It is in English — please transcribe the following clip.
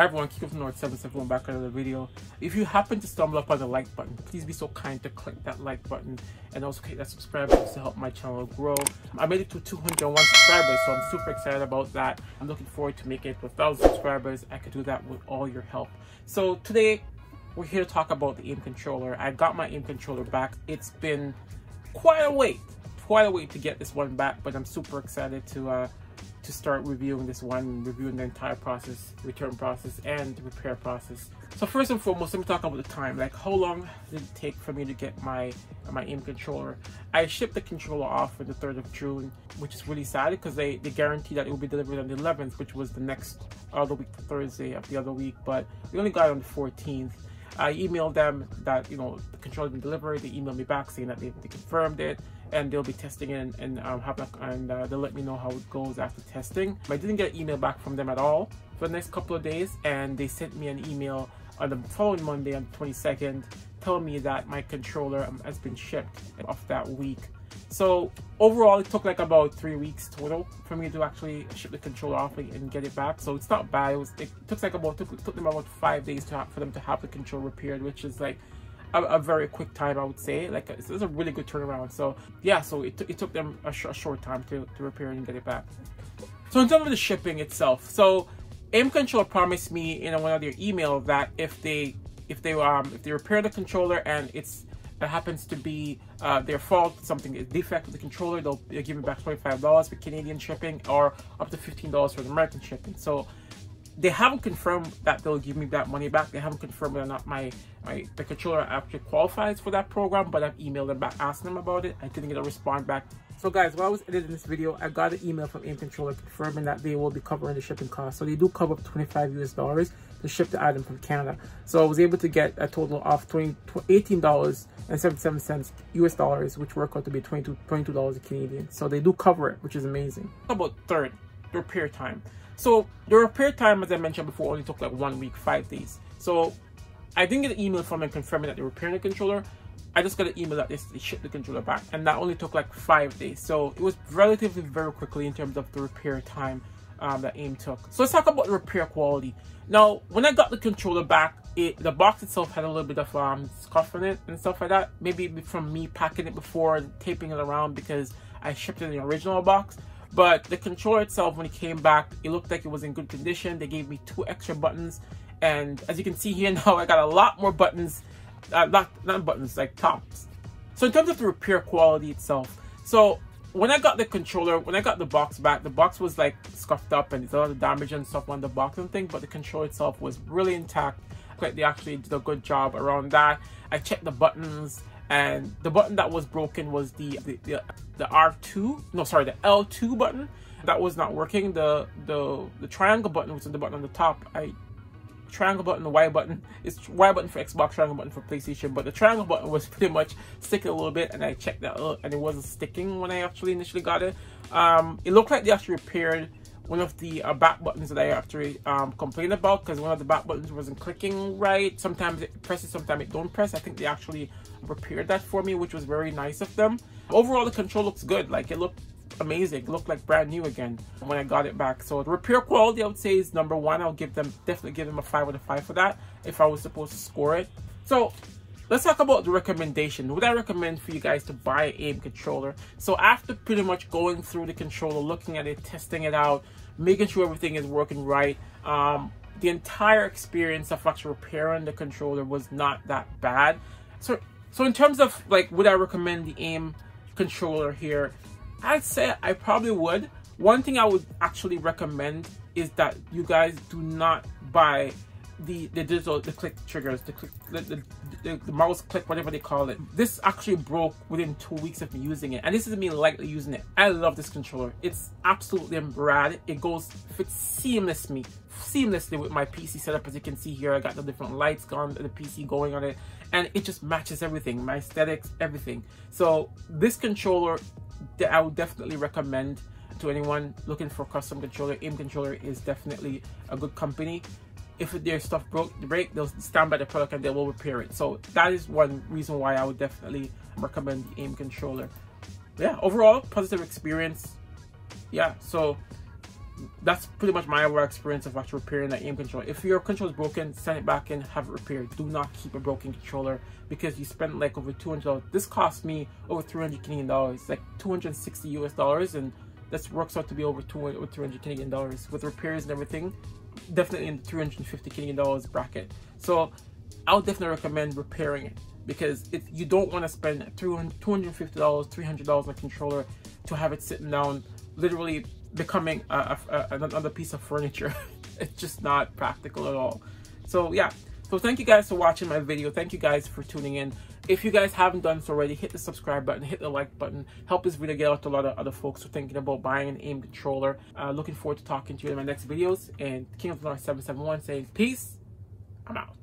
Hi everyone, Kiko from North 771 back on another video. If you happen to stumble upon the like button, please be so kind to click that like button and also click that subscribe button to help my channel grow. I made it to 201 subscribers, so I'm super excited about that. I'm looking forward to making it to 1,000 subscribers. I could do that with all your help. So today, we're here to talk about the aim controller. I got my aim controller back. It's been quite a wait, quite a wait to get this one back, but I'm super excited to uh, to start reviewing this one, reviewing the entire process, return process, and the repair process. So first and foremost, let me talk about the time. Like, how long did it take for me to get my my aim controller? I shipped the controller off on the 3rd of June, which is really sad because they, they guaranteed that it will be delivered on the 11th, which was the next other week, Thursday of the other week, but we only got it on the 14th. I emailed them that, you know, the controller been delivered. They emailed me back saying that they, they confirmed it and they'll be testing it and, um, have and uh, they'll let me know how it goes after testing. But I didn't get email back from them at all for the next couple of days and they sent me an email on the following Monday on the 22nd telling me that my controller um, has been shipped off that week. So overall, it took like about three weeks total for me to actually ship the controller off and get it back. So it's not bad. It, was, it took like about took, took them about five days to have, for them to have the controller repaired, which is like a, a, very quick time, I would say. Like it's, it's, a really good turnaround. So yeah, so it, it took them a, sh a, short time to, to repair and get it back. So in terms of the shipping itself, so Aim control promised me in one of their email that if they if they um if they repair the controller and it's it happens to be uh, their fault, something is defect with the controller, they'll, give me back $25 for Canadian shipping or up to $15 for the American shipping. So they haven't confirmed that they'll give me that money back. They haven't confirmed whether or not my, my the controller actually qualifies for that program, but I've emailed them back, asking them about it. I didn't get a response back. So guys, while I was editing this video, I got an email from Aim Controller confirming that they will be covering the shipping cost. So they do cover up 25 US dollars to ship the item from Canada. So I was able to get a total of 20, $18.77 US dollars, which work out to be 22 $22 Canadian. So they do cover it, which is amazing. About third, repair time. So the repair time, as I mentioned before, only took like one week, five days. So I didn't get an email from them confirming that they repairing the controller. I just got an email that they, they shipped the controller back, and that only took like five days. So it was relatively very quickly in terms of the repair time um, that AIM took. So let's talk about the repair quality. Now, when I got the controller back, it, the box itself had a little bit of um, scuff in it and stuff like that. Maybe from me packing it before, taping it around because I shipped it in the original box. But the controller itself, when it came back, it looked like it was in good condition. They gave me two extra buttons. And as you can see here now, I got a lot more buttons, uh, not, not buttons, like tops. So in terms of the repair quality itself, so when I got the controller, when I got the box back, the box was like scuffed up and there's a lot of damage and stuff on the box and thing, but the controller itself was really intact. Like they actually did a good job around that. I checked the buttons and the button that was broken was the, the, the, the R2, no sorry, the L2 button. That was not working. The the the triangle button, was the button on the top, I triangle button, the Y button. It's Y button for Xbox, triangle button for PlayStation, but the triangle button was pretty much sticking a little bit, and I checked that out, and it wasn't sticking when I actually initially got it. Um, it looked like they actually repaired one of the uh, back buttons that I actually um, complained about because one of the back buttons wasn't clicking right. Sometimes it presses, sometimes it don't press. I think they actually repaired that for me, which was very nice of them. Overall, the control looks good. Like, it looked amazing. It looked like brand new again when I got it back. So the repair quality, I would say, is number one. I'll give them, definitely give them a 5 out of 5 for that if I was supposed to score it. So let's talk about the recommendation. Would I recommend for you guys to buy AIM controller? So after pretty much going through the controller, looking at it, testing it out, making sure everything is working right, um, the entire experience of actually repairing the controller was not that bad. So so in terms of like, would I recommend the AIM controller here? I'd say I probably would. One thing I would actually recommend is that you guys do not buy the the digital the click triggers the click the, the, the, the, mouse click whatever they call it. This actually broke within two weeks of me using it. And this is me lightly using it. I love this controller. It's absolutely rad. It goes fits seamlessly seamlessly with my pc setup as you can see here i got the different lights gone the pc going on it. And it just matches everything my aesthetics everything. So this controller i would definitely recommend to anyone looking for custom controller. Aim controller is definitely a good company if their stuff broke break they'll stand by the product and they will repair it so that is one reason why i would definitely recommend the aim controller yeah overall positive experience yeah so that's pretty much my overall experience of actually repairing that aim controller. If your controller is broken, send it back and have it repaired. Do not keep a broken controller because you spent like over $200. This cost me over 300 Canadian dollars, like 260 US dollars, and that works out to be over 200 or 300 Canadian dollars with repairs and everything. Definitely in the 350 Canadian dollars bracket. So I would definitely recommend repairing it because if you don't want to spend $250, $300 on a controller to have it sitting down, literally becoming a, a, another piece of furniture. it's just not practical at all. So yeah, so thank you guys for watching my video. Thank you guys for tuning in. If you guys haven't done so already, hit the subscribe button, hit the like button. Help this video get out to a lot of other folks who are thinking about buying an AIM controller. Uh, looking forward to talking to you in my next videos. And King of the North 771 saying peace. I'm out.